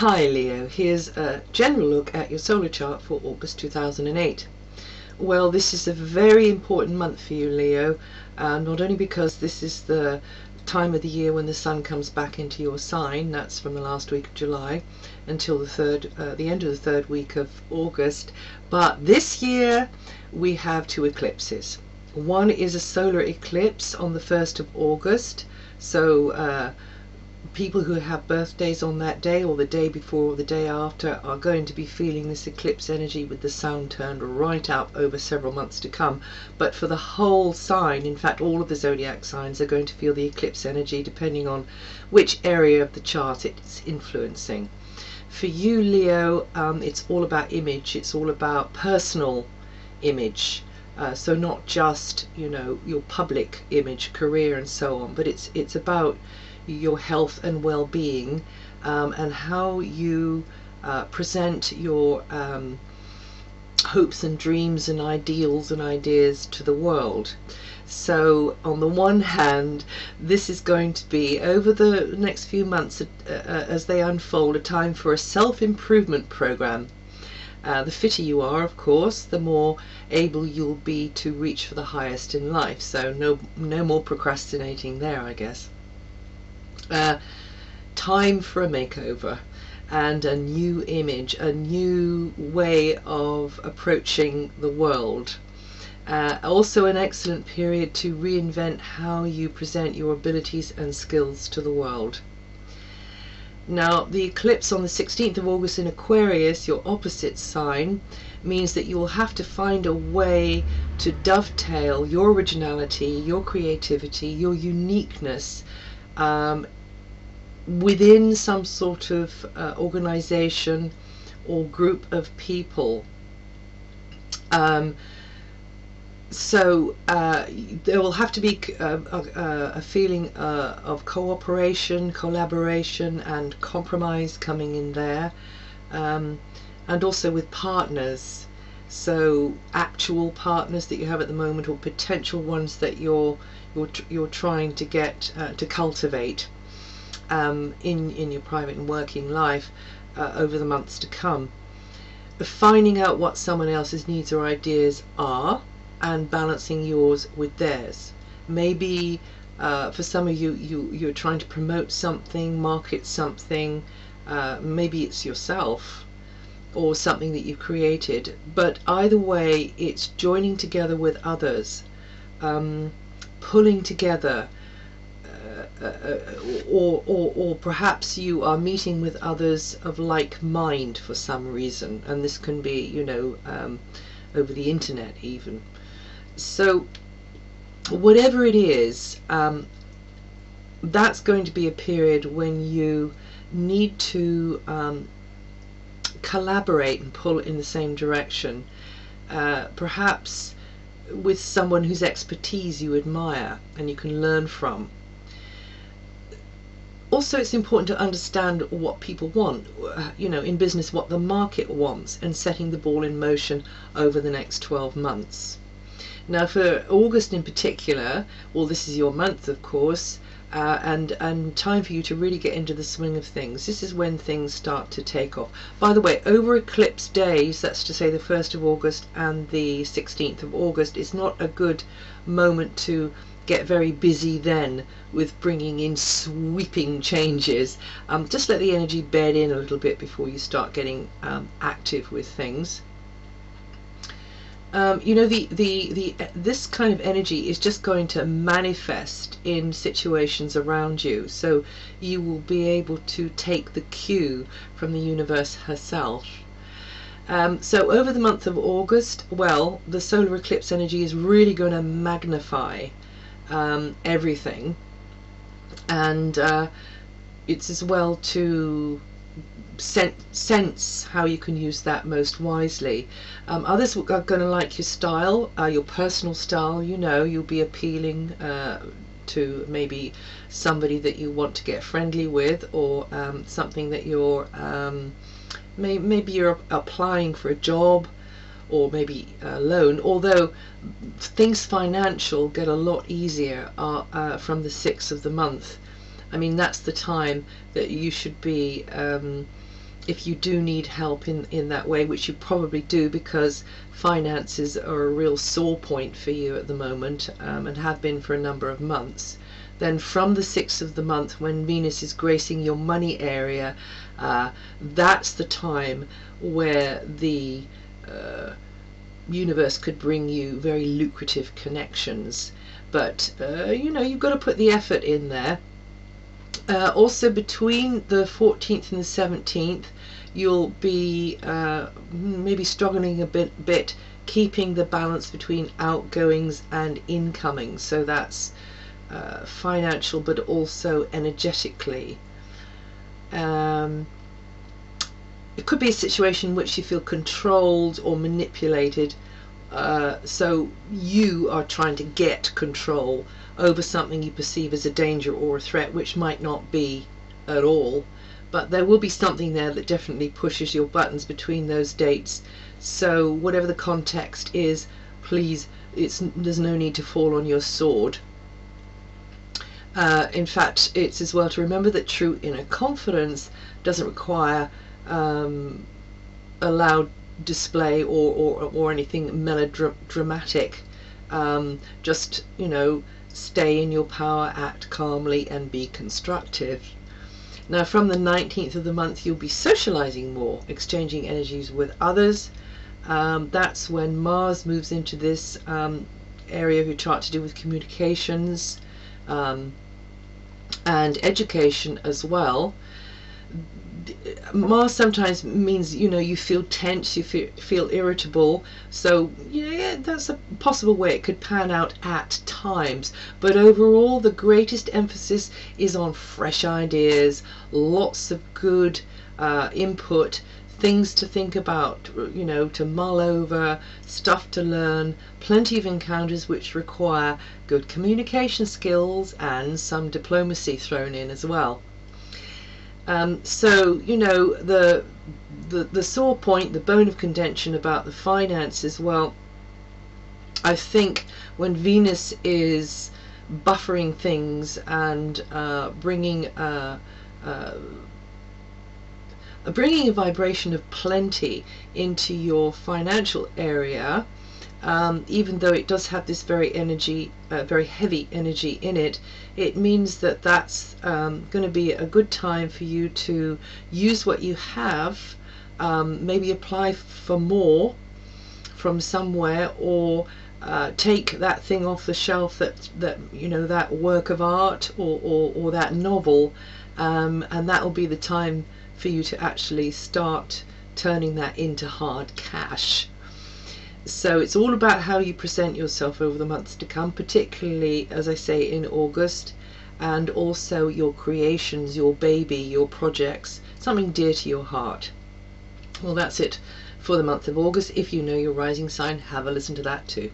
Hi Leo, here's a general look at your solar chart for August 2008. Well, this is a very important month for you, Leo, uh, not only because this is the time of the year when the sun comes back into your sign, that's from the last week of July until the third, uh, the end of the third week of August, but this year we have two eclipses. One is a solar eclipse on the 1st of August, so uh, people who have birthdays on that day or the day before or the day after are going to be feeling this eclipse energy with the sun turned right up over several months to come. But for the whole sign, in fact all of the zodiac signs are going to feel the eclipse energy depending on which area of the chart it's influencing. For you Leo, um, it's all about image, it's all about personal image. Uh, so not just you know your public image, career, and so on, but it's it's about your health and well-being um, and how you uh, present your um, hopes and dreams and ideals and ideas to the world. So on the one hand, this is going to be over the next few months uh, as they unfold a time for a self-improvement program. Uh, the fitter you are, of course, the more able you'll be to reach for the highest in life. So no, no more procrastinating there, I guess uh, time for a makeover and a new image, a new way of approaching the world. Uh, also an excellent period to reinvent how you present your abilities and skills to the world. Now, the eclipse on the 16th of August in Aquarius, your opposite sign, means that you will have to find a way to dovetail your originality, your creativity, your uniqueness um, within some sort of uh, organization or group of people. Um, so uh, there will have to be uh, a, a feeling uh, of cooperation, collaboration, and compromise coming in there, um, and also with partners. So actual partners that you have at the moment, or potential ones that you're you're you're trying to get uh, to cultivate um, in, in your private and working life uh, over the months to come. Finding out what someone else's needs or ideas are and balancing yours with theirs. Maybe uh, for some of you, you, you're trying to promote something, market something, uh, maybe it's yourself or something that you've created, but either way, it's joining together with others, um, pulling together, or, or, or perhaps you are meeting with others of like mind for some reason, and this can be, you know, um, over the internet even. So, whatever it is, um, that's going to be a period when you need to um, collaborate and pull in the same direction. Uh, perhaps with someone whose expertise you admire and you can learn from also it's important to understand what people want uh, you know in business what the market wants and setting the ball in motion over the next 12 months. Now for August in particular well this is your month of course uh, and and time for you to really get into the swing of things. This is when things start to take off. By the way over eclipse days that's to say the 1st of August and the 16th of August is not a good moment to get very busy then with bringing in sweeping changes. Um, just let the energy bed in a little bit before you start getting um, active with things. Um, you know the, the the this kind of energy is just going to manifest in situations around you so you will be able to take the cue from the universe herself um, so over the month of August well the solar eclipse energy is really going to magnify um, everything and uh, it's as well to sen sense how you can use that most wisely. Um, others are going to like your style, uh, your personal style, you know, you'll be appealing uh, to maybe somebody that you want to get friendly with or um, something that you're, um, may maybe you're applying for a job or maybe a loan, although things financial get a lot easier uh, uh, from the 6th of the month. I mean, that's the time that you should be um, if you do need help in, in that way, which you probably do because finances are a real sore point for you at the moment um, and have been for a number of months, then from the sixth of the month when Venus is gracing your money area, uh, that's the time where the uh, universe could bring you very lucrative connections. But uh, you know, you've got to put the effort in there. Uh, also, between the 14th and the 17th, you'll be uh, maybe struggling a bit, bit keeping the balance between outgoings and incomings. So that's uh, financial, but also energetically. Um, it could be a situation in which you feel controlled or manipulated. Uh, so you are trying to get control over something you perceive as a danger or a threat, which might not be at all. But there will be something there that definitely pushes your buttons between those dates. So whatever the context is, please, it's there's no need to fall on your sword. Uh, in fact, it's as well to remember that true inner confidence doesn't require um, display or, or, or anything melodramatic. Um, just, you know, stay in your power, act calmly, and be constructive. Now, from the 19th of the month, you'll be socializing more, exchanging energies with others. Um, that's when Mars moves into this um, area of your chart to do with communications um, and education as well. Mars sometimes means you know you feel tense, you feel, feel irritable. So yeah, that's a possible way it could pan out at times. But overall, the greatest emphasis is on fresh ideas, lots of good uh, input, things to think about, you know, to mull over, stuff to learn, plenty of encounters which require good communication skills and some diplomacy thrown in as well. Um, so you know the, the the sore point, the bone of contention about the finances. Well, I think when Venus is buffering things and uh, bringing uh, uh, bringing a vibration of plenty into your financial area, um, even though it does have this very energy, uh, very heavy energy in it, it means that that's um, going to be a good time for you to use what you have, um, maybe apply for more from somewhere, or uh, take that thing off the shelf that that you know that work of art or or, or that novel, um, and that will be the time for you to actually start turning that into hard cash. So it's all about how you present yourself over the months to come, particularly, as I say, in August, and also your creations, your baby, your projects, something dear to your heart. Well, that's it for the month of August. If you know your rising sign, have a listen to that too.